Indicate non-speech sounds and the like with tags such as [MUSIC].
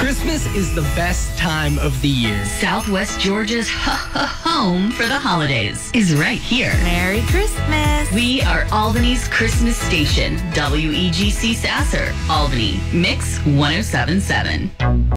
Christmas is the best time of the year. Southwest Georgia's [LAUGHS] home for the holidays is right here. Merry Christmas. We are Albany's Christmas station, WEGC Sasser, Albany, Mix 1077.